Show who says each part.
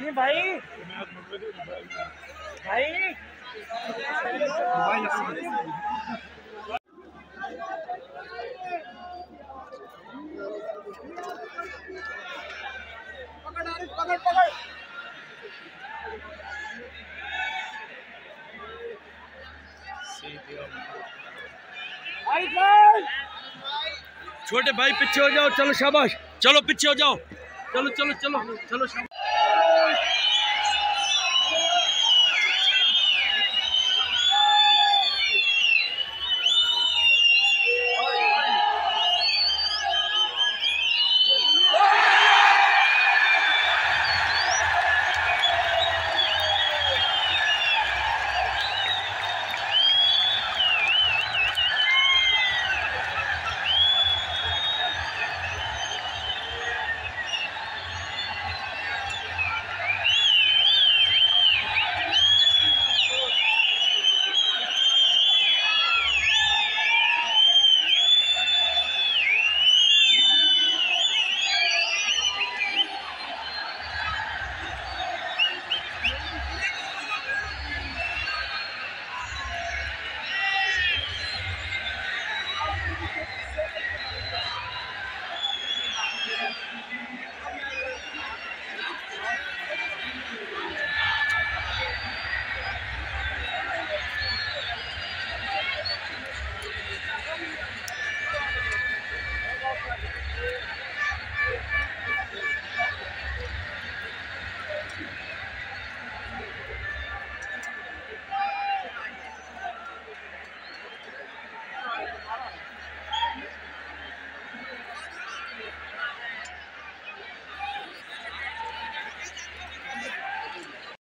Speaker 1: नहीं भाई। भाई। पकड़ पकड़ पकड़।
Speaker 2: छोटे भाई, पीछे हो जाओ, चलो शाबाश। चलो, पीछे हो जाओ। चलो चलो चलो चलो, शाबाश।